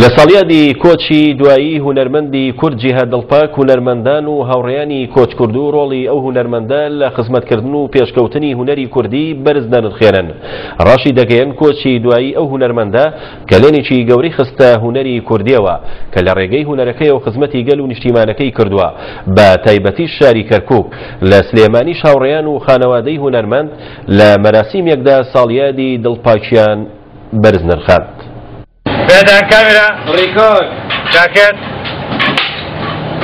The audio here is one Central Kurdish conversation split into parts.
لە ساڵیادی کۆچی دوایی هونەرمەندی کورد جیهاد دڵپاک هونەرمەندان و هاوڕێیانی کۆچکردو ڕۆڵی ئەو هونەرمەندە لە خزمەتکردن و پێشکەوتنی هونەری کوردی بەرز دەنرخێنن ڕاشی دەگەیەن کۆچی دوایی ئەو هونەرمەندە کەلێنێکی گەورەی خستە هونەری کوردیەوە کە لە ڕێگەی هونەرەکەیەوە خزمەتی گەل و نیشتیمانەکەی کردووە بە تایبەتیش شاری کەرکوک لە سلێمانیش هاوڕێیان و خانەوادەی هونەرمەند لە مەراسیمێکدا ساڵیادی دڵپاکیان بەرز نرخاند. پێدان کامێرا ڕیکۆرد جاکێت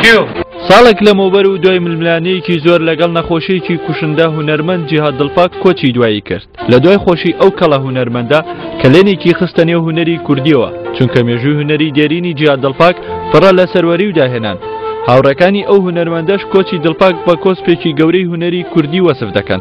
کیو. ساڵێک لەمەوبەر و دوای ململانێیەکی زۆر لەگەڵ نەخۆشیەکی کوشندە هونەرمەند جیهاد دڵپاک کۆچی دوایی کرد لە دوای خۆشی ئەو کەڵە هونەرمەندە کەلێنێکی خستە نێو هونەری کوردیەوە چونکە مێژووی هونەری دێرینی جیهاد دڵپاک پڕە لە سەروەری و داهێنان هاوڕەکانی ئەو هونەرمەندەش کۆچی دڵپاک بە کۆسپێکی گەورەی هونەری کوردی وەسف دەکەن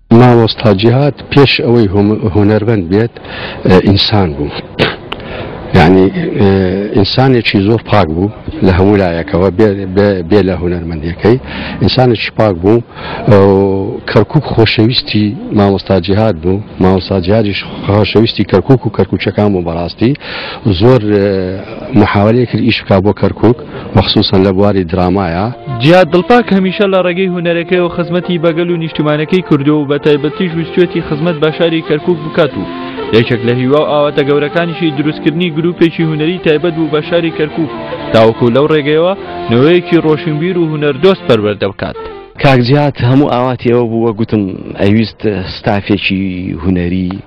مامۆستا جیهاد پێش ئەوەی هونەرمەند بێت ئینسان بوو یعنی ئینسانێکی زۆر پاک بوو لە هەموو لایەکەوە بێ لە هونەرمەندیەکەی ئینسانێکی پاک بوو کەرکک خۆشەویستی مامۆستا جیهات بوو مامۆستا جاریش خۆشەویستی کەرکک و کەرکوچەکان بوو بەڕاستی زۆر محاوەیەکرد ئیش بک بۆ کەرکک مەخصوصن لە بواری درامایە جیاد دڵپاک هەمیشە لە ڕێگەی هوەرەکەیەوە خزمەتی بەگەل و نیشتمانەکەی کردو و بە تایبەتیش ویستێتی خزمەت باشاری کەرکک بکات و یەکێک لە هیوا و ئاواتە گەورەکانیشی دروستکردنی گروپێکی هوەری تایبەت بوو بە شاری کەرکک تاوەکو لەو ڕێگەیەوە نوەیەکی ڕۆشنبیر و هوەردۆست پەروەەردە بکات. کاکجیات هەموو ئاواتی ئەوە بوو وە گوتم ئەویست ستافێکی هوەری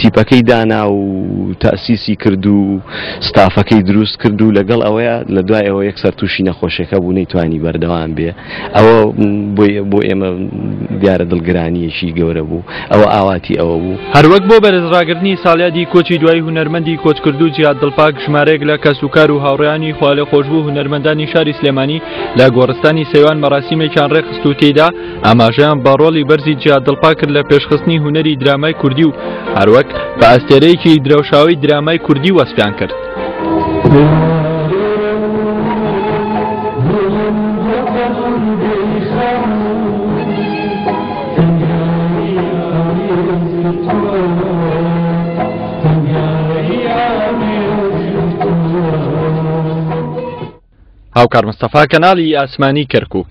تیپەکەی دانا و تاسیسی کرد و ستافەکەی دروست کرد و لەگەڵ ئەوەیە لە دوای ئەوە یەکسەر تووشی نەخۆشیەکە بوو نەی توانی بەردەوام بێ ئەوە بۆی بۆ ئێمە دیارە دڵگرانیەکی گەورە بوو ئەوە ئاواتی ئەوە بوو هەروەک بۆ بەرزڕاگرتنی ساڵیادی کۆچی دوای هونەرمەندی کۆچکردوو جیاد دڵپاک ژمارەیەک لە کەسوکار و هاوڕیانی خوالێخۆشبوو هونەرمەندانی شاری سلێمانی لە گۆڕستانی سەیوان مەراسیمێکیان ڕێکخست و تێیدا ئاماژەیان بە ڕۆڵی بەرزی جیا دڵپا کرد لە پێشخستنی هوەری درامای کوردی و هەروەک بە ئەستێرەیەکی درەوشاوی درامای کوردی وەسپیان کرد. هاوکار مستەفا کەناڵی ئاسمانی کەرکوک.